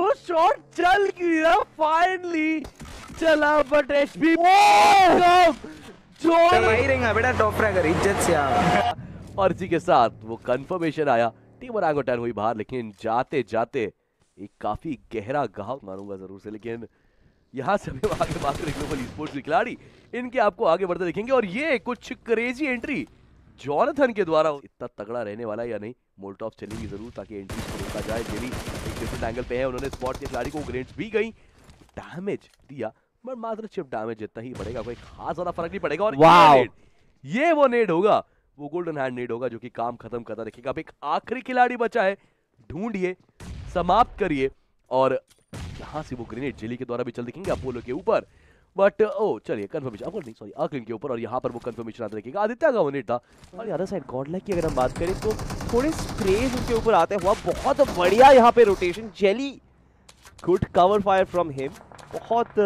वो शॉट चल गया फाइनली चला बट एचपी रहेगा बेटा टॉप फ्रैगर इज़्ज़त से आ और इसी के साथ वो कंफर्मेशन आया। टीम और टर्न हुई बाहर लेकिन जाते जाते एक काफ़ी गहरा घाव मानूँगा ज़रूर से लेकिन यहाँ से हमें आगे बात करें ग्लोबल स्पोर्ट्स के खिलाड़ी इनके आपको आगे बढ़ते देखेंगे। और ये कुछ क्रेजी एंट्री जॉनथन के द्वारा इतना तगड़ा रहने वाला या नहीं? मोल्टॉफ चलेगी ज़रूर ताकि एंट्री को रोका जाए। जेली एक डिफरेंट एंगल पे है उन्होंने स्पॉट के खिलाड़ी को ग्रेड्स भी गई। डैमेज दिया बट मात्र चिप डैमेज जितना ही पड़ेगा कोई खास ज़्यादा फ़र्क नहीं पड़ेगा। और ये, ये वो नेड होगा वो गोल्डन हैंड नेड होगा जो कि काम खत्म करता देखिएगा अब एक आखिरी खिलाड़ी बचा है ढूंढिए समाप्त करिए। और यहाँ से वो ग्रेनेड जेली के द्वारा भी चल दिखेंगे अपोलो के ऊपर। बट ओ चलिए कंफर्मेशन अपोलो नहीं सॉरी अर्कलिन के ऊपर और यहाँ पर वो कंफर्मेशन आता देखिएगा आदित्य का वो था और अदर साइड गॉडलाइक की अगर हम बात करें तो थोड़े स्प्रेज उनके ऊपर आते हुआ बहुत बढ़िया यहाँ पे rotation jelly good cover fire from him बहुत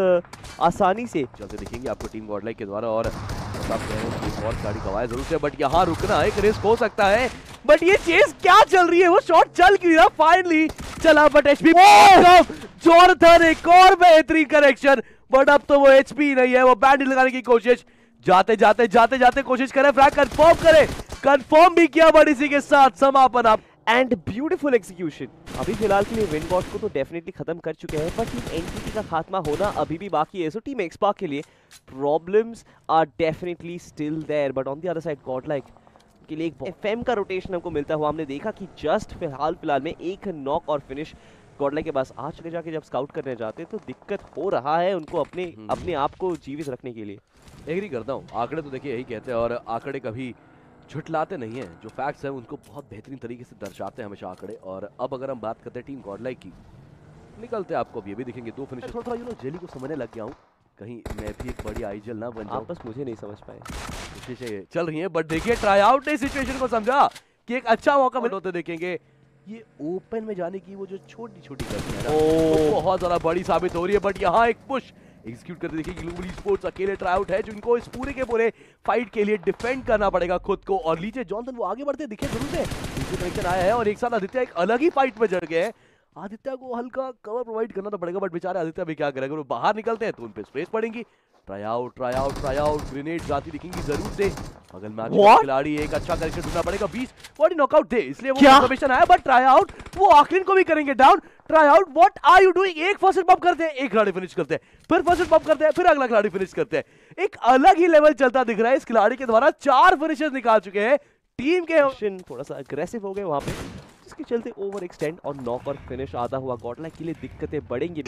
आसानी से चलते दिखेंगे आपको टीम गॉडलाइक के द्वारा और और गाड़ी गवाए ज़रूर से बट यहाँ रुकना एक रिस्क हो सकता है। बट ये चेस क्या चल रही है? वो शॉट चल रहा फाइनली चला बट एचपी जॉनथन एक और बेहतरीन करेक्शन बट अब तो वो एचपी नहीं है, वो बैंड लगाने की कोशिश। जाते जाते जाते जाते कोशिश करे, फ्रैग कंफर्म करे। कंफर्म भी किया बट इसी के साथ समापन आप एंड ब्यूटीफुल एग्जीक्यूशन अभी फ़िलहाल के लिए विन बॉट को तो डेफिनेटली खत्म कर चुके हैं पर टीम एनटीटी का खात्मा होना अभी भी बाकी है। सो टीम एक्सपार्क के लिए problems are definitely still there but on the other side godlike के लिए एक एफएम का रोटेशन हमको मिलता हुआ हमने देखा कि जस्ट फ़िलहाल फ़िलहाल में एक नॉक और फिनिश गॉडलाइक के पास आज चले जाके जब स्काउट करने जाते तो दिक्कत हो रहा है उनको अपने हम्म। अपने आप को जीवित रखने के लिए। एग्री करता हूँ। आंकड़े तो देखिए यही कहते हैं और आंकड़े कभी झुटलाते नहीं हैं। जो फैक्ट्स हैं उनको बहुत बेहतरीन तरीके से दर्शाते हैं हमेशा आंकड़े। और अब अगर हम बात करते हैं टीम गॉडलाइक की निकलते हैं आपको अब ये भी दिखेंगे दो फिनिश थोड़ा थोड़ा यू नो जेली को समझने लग गया हूँ। कहीं मैं भी एक बड़ी आईजल ना बन जाऊँ। बस मुझे नहीं समझ पाए। चल रही है बट देखिए ट्राई आउट ने सिचुएशन को समझा कि एक अच्छा मौका मिल होते देखेंगे। ये ओपन में जाने की वो जो छोटी छोटी गलतियाँ है ना वो बहुत ज़्यादा बड़ी साबित हो रही है बट यहाँ एक पुश एग्जीक्यूट करते देखिए ग्लोबल स्पोर्ट्स अकेले ट्राई आउट है जिनको इस पूरे के पूरे फाइट के लिए डिफेंड करना पड़ेगा खुद को। और लीजिए जॉनसन वो आगे बढ़ते दिखे ज़रूर कनेक्शन आया है और एक साथ आदित्य एक अलग ही फाइट में जड़ गए हैं। आदित्य को हल्का कवर प्रोवाइड करना तो पड़ेगा बट बेचारे आदित्य भी क्या करेंगे वो बाहर निकलते हैं तो उन पे स्पेस पड़ेंगी। Try out try out try out grenade जाती दिखेंगी ज़रूर से। अगल मैच What? खिलाड़ी एक अच्छा करेक्शन ढूंढना पड़ेगा। 20 बॉडी नॉकआउट थे इसलिए वो क्या? आया बट ट्राई आउट वो आखिर को भी करेंगे down try out what are you doing एक फ़र्स्ट पंप करते हैं एक खिलाड़ी फिनिश करते हैं। फिर फ़र्स्ट पंप करते हैं फिर अगला खिलाड़ी फिनिश करते हैं। एक अलग ही लेवल चलता दिख रहा है। इस खिलाड़ी के द्वारा चार फिनिशेस निकाल चुके हैं। टीम के थोड़ा सा अग्रेसिव हो गए वहाँ पे। जिसके चलते ओवर एक्सटेंड और नॉक और फिनिश आता हुआ गॉडलाइक के लिए दिक्कतें बढ़ेंगी।